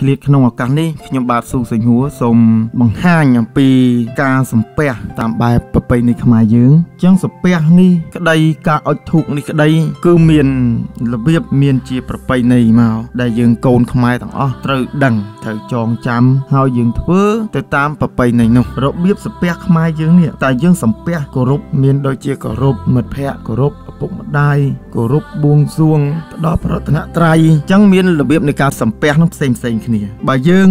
ឆ្លៀតក្នុងឱកាសនេះខ្ញុំបាទស៊ូសេងហួរសូមបង្ហាញអំពីការសំពះតាមបែបប្រពៃណីខ្មែរយើងអញ្ចឹងសំពះនេះក្តីការអុជធូបនេះក្តីគឺមានរបៀបមានជាប្រពៃណីមកដែលយើងកូនខ្មែរទាំងអស់ត្រូវដឹងត្រូវចងចាំហើយយើងធ្វើទៅតាមប្រពៃណីនោះរបៀបសំពះខ្មែរយើងនេះតែយើងសំពះគោរពមានដូចជាគោរពមិត្តភ័ក្តិគោរពឪ ពុកម្ដាយគោរពបួងសួងផ្ដល់ប្រតនត្រ័យអញ្ចឹងមានរបៀបនៃការសំពះនោះផ្សេងផ្សេងគ្នាបើយើង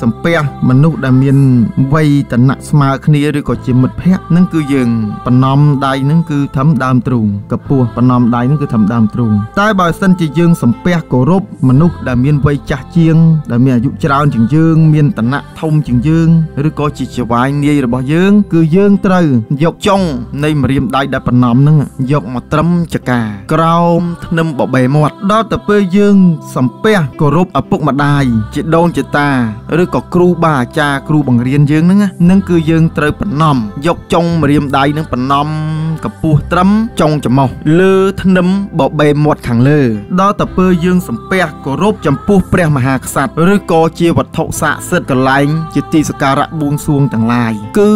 សំពះមនុស្សដែលមានវ័យតណៈស្មើគ្នាឬក៏ជាមិត្តភ័ក្តិនឹងគឺយើងបន្នំដៃនឹងគឺធំដើមទ្រូងកពស់បន្នំដៃនឹងគឺធំដើមទ្រូងតែបើសិនជាយើងសំពះគោរពមនុស្សដែលមានវ័យចាស់ជាង ដែលមានអាយុច្រើនជាងយើង មានតណៈធំជាងយើងឬក៏ជាចវាយនាយរបស់យើង គឺយើងត្រូវយកចុងនៃម្រាមដៃដែលបន្នំនឹងយកមកត្រឹមចកាក្រោមធ្នឹមបបេមាត់ដល់ទៅពេលយើងសំពះគោរពឪពុកម្ដាយជាដូនជាតាឬក៏គ្រូបាអាចារ្យគ្រូបង្រៀនយើងហ្នឹងនឹងគឺយើងត្រូវបន្នំយកចុងម្រាមដៃនឹងបន្នំកពស់ត្រឹមចុងច្រមុះលើធ្នឹមបបេមាត់ខាងលើ ដល់ទៅពេលយើងសំពះគោរពចំពោះព្រះមហាក្សត្រឬក៏ជាវត្ថុស័ក្តិសិទ្ធិកន្លែង ជាទីសក្ការៈបួងសួងទាំងឡាយគឺ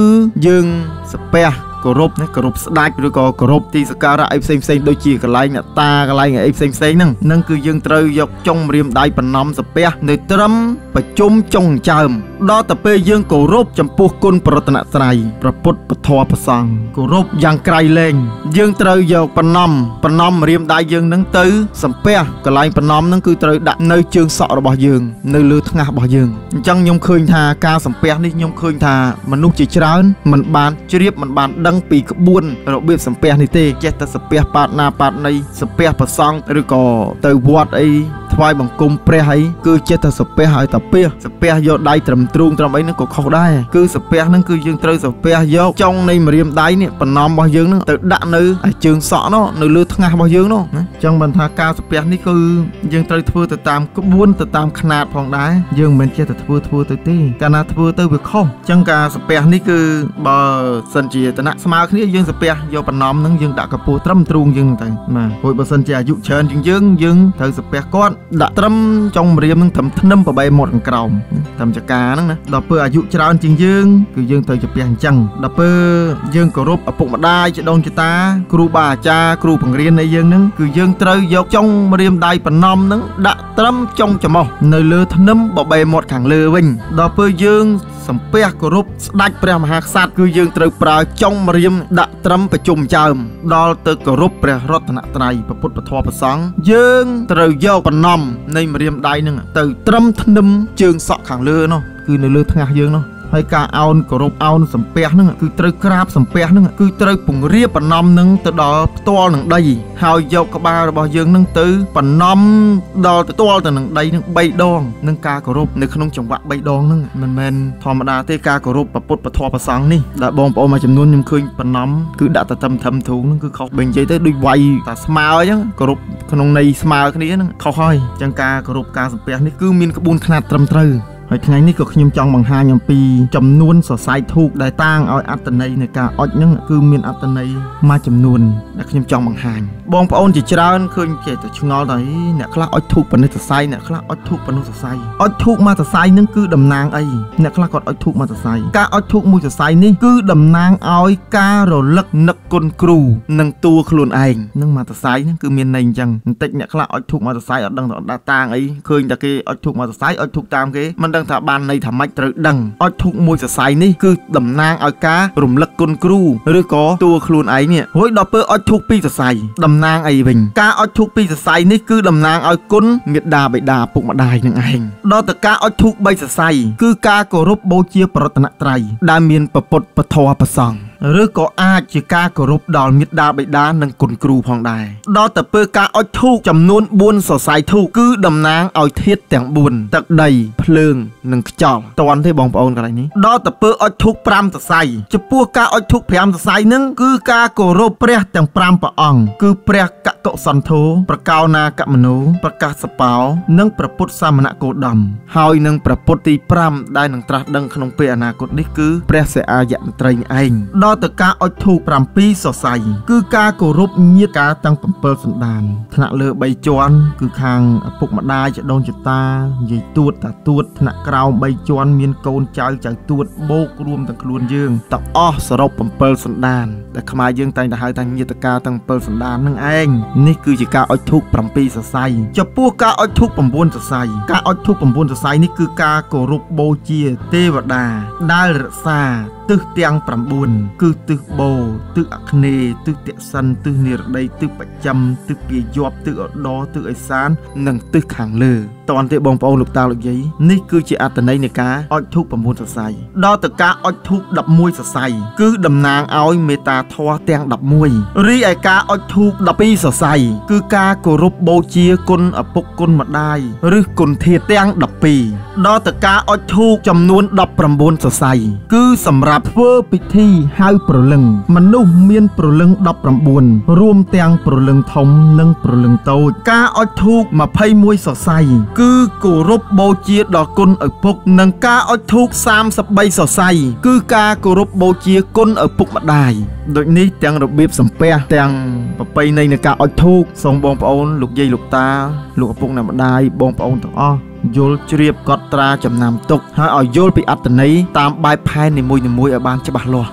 យើងសំពះគោរពណាគោរពស្ដេចឬក៏គោរពទីសក្ការៈអីផ្សេងផ្សេងដូចជាកន្លែងអ្នកតាកន្លែងអីផ្សេងផ្សេងហ្នឹងនឹងគឺយើងត្រូវយកចុងរៀមដៃបំណំសាពះនៅត្រឹមប្រជុំចុងចើមដល់ទៅពេលយើងគោរពចំពោះគុណប្រតនត្រ័យប្រពុតពធប្រសង់គោរពយ៉ាងក្រៃលែងយើងត្រូវយកបំណំបំណំរៀមដៃយើងនឹងទៅសំពះកន្លែងបំណំនឹងគឺត្រូវដាក់នៅជើងសក់របស់យើង នៅលើថ្ងាសរបស់យើងអញ្ចឹងខ្ញុំឃើញថាការសំពះនេះខ្ញុំឃើញថាមនុស្សជាច្រើនមិនបានជ្រាបមិនបានដឹងពីក្បួនរបៀបសំពះនេះទេចេះតែសំពះប៉ាតណាប៉ាតណីសំពះប្រសង់ឬក៏ទៅវត្តអីថ្វាយបង្គំព្រះអីគឺចេះតែសំពះឲ្យតាពះសំពះយកដៃត្រឹមទ្រូងត្រឹមអីហ្នឹងក៏ខុសដែរគឺសំពះហ្នឹងគឺយើងត្រូវសំពះយកចុងនៃម្រាមដៃនេះបំណំរបស់យើងហ្នឹងទៅដាក់នៅជើងសក់នោះនៅលើថ្ងាសរបស់យើងនោះអញ្ចឹងបានថាការសំពះនេះគឺយើងត្រូវធ្វើទៅតាមក្បួនទៅតាមຂ្នាតផងដែរយើងមិនចេះតែធ្វើធ្វើទៅទេកាលណាធ្វើទៅវាខុសអញ្ចឹងការសំពះនេះគឺបើសិនជាតណៈស្មើគ្នាយើងសំពះយកបំណំហ្នឹងយើងដាក់កពស់ត្រឹមទ្រូងយើងទៅបាទព្រោះបើសិនជាអាយុច្រើនជាងយើងយើងត្រូវសំពះគាត់ដាក់ត្រឹមចុងម្រាមនឹងត្រឹមធ្នឹមបបែមាត់ខាងក្រោមត្រឹមចកាហ្នឹងណាដល់ពេលអាយុច្រើនជាងយើងគឺយើងត្រូវជំពះអញ្ចឹងដល់ពេលយើងគោរពឪពុកម្ដាយជីដូនជីតា គ្រូបាអាចារ្យគ្រូបង្រៀននៃយើងហ្នឹងគឺយើងត្រូវយកចុងម្រាមដៃបំណំហ្នឹងដាក់ត្រឹមចុងច្រមុះនៅលើធ្នឹមបបែមាត់ខាងលើវិញដល់ពេលយើង សំពះគោរពស្ដេចព្រះមហាក្សត្រគឺយើងត្រូវប្រើចុងម្រាមដាក់ត្រឹមប្រជុំចើមដល់ទៅគោរពព្រះរតនត្រ័យពុទ្ធពធប្រសង់យើងត្រូវយកបំណំនៃម្រាមដៃនឹងទៅត្រឹមធ្នឹមជើងសក់ខាងលើនោះគឺនៅលើថ្ងាសយើងនោះ ហើយការអោនគោរពអោនសំពះហ្នឹងគឺត្រូវក្រាបសំពះហ្នឹងគឺត្រូវពង្រាបបំណំហ្នឹងទៅដល់ផ្ទាល់នឹងដីហើយយកក្បាលរបស់យើងហ្នឹងទៅបំណំដល់ទៅផ្ទាល់ទៅនឹងដីហ្នឹង3ដងនឹងការគោរពនៅក្នុងចង្វាក់3ដងហ្នឹងមិនមែនធម្មតាទេការគោរពប្រពុតពធប្រសង់នេះដែលបងប្អូនមួយចំនួនខ្ញុំឃើញបំណំគឺដាក់ទៅធំធំធូងហ្នឹងគឺខុសបើនិយាយទៅដូចវាយតាស្មើអញ្ចឹងគោរពក្នុងន័យស្មើគ្នាហ្នឹងខុសហើយអញ្ចឹងការគោរពការសំពះនេះគឺមានក្បួនខ្នាតត្រឹមត្រូវ ហើយថ្ងៃនេះក៏ខ្ញុំចង់បង្ហាញអំពីចំនួនសរសៃធូបដែលតាងឲ្យអត្តន័យនៃការអុជហ្នឹងគឺមានអត្តន័យមួយចំនួនដែលខ្ញុំចង់បង្ហាញបងប្អូនជាច្រើនឃើញគេទៅឆ្ងល់ថាអ្នកខ្លះអុជធូបប៉ុណ្ណេះសរសៃអ្នកខ្លះអុជធូបប៉ុណ្ណោះសរសៃអុជធូបមួយសរសៃហ្នឹងគឺតំណាងអីអ្នកខ្លះគាត់អុជធូបមួយសរសៃការអុជធូបមួយសរសៃនេះគឺតំណាងឲ្យការរលឹកនឹកគុណគ្រូនិងតួខ្លួនឯងនឹងមួយសរសៃហ្នឹងគឺមានន័យអញ្ចឹងបន្តិចអ្នកខ្លះអុជធូបមួយសរសៃអត់ដឹងថាតាងអីឃើញតែគេអុជធូបមួយសរសៃអុជធូបតាមគេមិនដឹងថាបានន័យថាម៉េចត្រូវដឹងអុជធូបមួយសរសៃនេះគឺតំណាងឲ្យការរំលឹកគុណគ្រូឬក៏តួខ្លួនឯងនេះរួចដល់ពេលអុជធូបពីរសរសៃតំណាងអីវិញការអុជធូបពីរសរសៃនេះគឺតំណាងឲ្យគុណមេដាបិតាពុកម្ដាយនឹងឯងដល់ទៅការអុជធូប3សរសៃគឺការគោរពបូជាប្រតនត្រ័យដែលមានពពុទ្ធពធប្រសង់ឬក៏អាចជាការគោរពដល់មេដាបិតានិងគុណគ្រូផងដែរដល់ទៅពេលការអុជធូបចំនួន4សរសៃធូបគឺតំណាងឲ្យធាតុទាំង4ទឹកដីភ្លើងនិងខ្យល់តន់ទេបងប្អូនកន្លែងនេះដល់ទៅពេលអុជធូប5សរសៃចំពោះការអុជធូប5សរសៃនឹងគឺការគោរពព្រះទាំង5ព្រះអង្គគឺព្រះកតុសន្ធោប្រកោណាកមនោប្រកាសបោនិងព្រះពុទ្ធសាមណគោដមហើយនឹងព្រះពុទ្ធទី5ដែលនឹងត្រាស់ដឹងក្នុងពេលអនាគតនេះគឺព្រះសិអាយមត្រីឯងដដល់ទៅការអុជធូប7សរសៃគឺការគោរពញាតិការទាំង7សន្តានថ្នាក់លើ3ជាន់គឺខាងឪពុកម្ដាយចដូនចតានិយាយទួតតាទួតថ្នាក់ក្រោម3ជាន់មានកូនចៅចៅទួតបូករួមទាំងខ្លួនយើងទាំងអស់សរុប7សន្តានដែលខ្មែរយើងតែងតែហៅថាញាតិការទាំង7សន្តាននឹងឯងនេះគឺជាការអុជធូប7សរសៃចំពោះការអុជធូប9សរសៃការអុជធូប9សរសៃនេះគឺការគោរពបូជាទេវតាដែលរក្សា ទិសទាំង9គឺទិសបូទិសអគ្នេយ៍ទិសទក្សិណទិសនិរដីទិសបច្ចឹមទិសពាយ័ព្យទិសឧត្តរទិសឦសាន និងទិសខាងលើ តើទេបងប្អូនលោកតាលោកយាយនេះគឺជាអត្ថន័យនៃការអុជធូប9សរសៃដល់ទៅការអុជធូប11សរសៃគឺតំណាងឲ្យមេត្តាធម៌ទាំង11រីឯការអុជធូប12សរសៃគឺការគោរពបូជាគុណឪពុកគុណម្ដាយឬគុណធាតុទាំង12ដល់ទៅការអុជធូបចំនួន19សរសៃគឺសម្រាប់ធ្វើពិធីហៅប្រលឹង មនុស្សមានប្រលឹង19រួមទាំងប្រលឹងធំនិងប្រលឹងតូច ការអុជធូប21សរសៃគឺគោរពបូជាដល់គុណឪពុក និងការអុជធូប33សរសៃគឺការគោរពបូជាគុណឪពុកម្ដាយដូចនេះទាំងរបៀបសំពះទាំងប្រពៃណីនៃការអុជធូបសូមបងប្អូនលោកយាយលោកតាលោកឪពុកអ្នកម្ដាយបងប្អូនទាំងអស់យល់ជ្រាបកត់ត្រាចំណាំទុកហើយឲ្យយល់ពីអត្តន័យតាមបែបផែននីមួយៗឲ្យបានច្បាស់លាស់